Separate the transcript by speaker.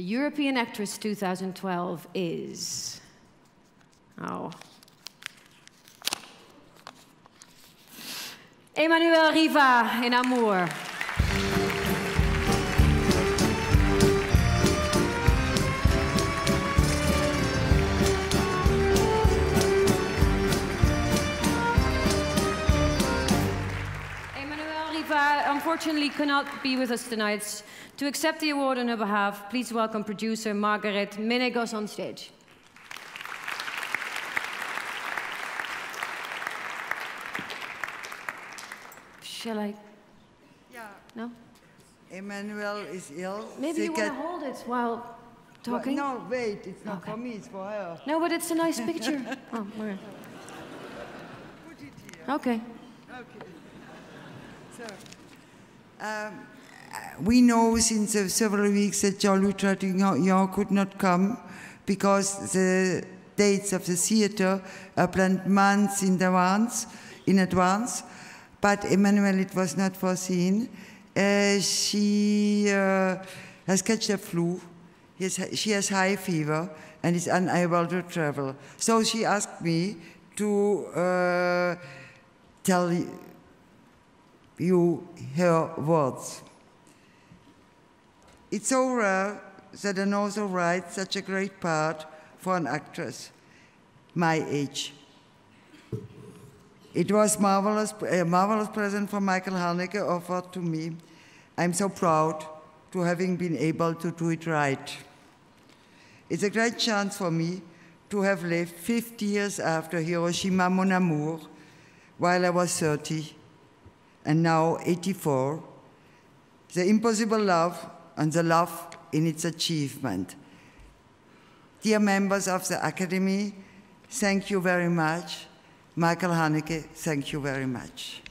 Speaker 1: The European Actress 2012 is. Oh. Emmanuelle Riva in Amour. Riva unfortunately cannot be with us tonight. To accept the award on her behalf, please welcome producer Margaret Ménégoz on stage. Shall I?
Speaker 2: Yeah.
Speaker 1: No?
Speaker 2: Emmanuelle is ill.
Speaker 1: Maybe you want to hold it while talking?
Speaker 2: No, wait, it's not
Speaker 1: Okay.
Speaker 2: for me, it's for her.
Speaker 1: No, but it's a nice picture. oh, okay.
Speaker 2: Put it here.
Speaker 1: Okay.
Speaker 2: Okay. Um, uh, we know since uh, several weeks that Jean-Louis Trintignant could not come because the dates of the theater are planned months in advance, in advance. But Emmanuelle, it was not foreseen. Uh, she uh, has catch the flu. Has, she has high fever and is unable to travel. So she asked me to uh, tell you hear words. It's so rare that an author writes such a great part for an actress my age. It was marvelous, a marvelous present from Michael Haneke offered to me. I'm so proud to having been able to do it right. It's a great chance for me to have lived 50 years after Hiroshima Mon Amour, while I was 30 and now 84. The impossible love and the love in its achievement. Dear members of the Academy, thank you very much. Michael Haneke, thank you very much.